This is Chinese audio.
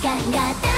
感が大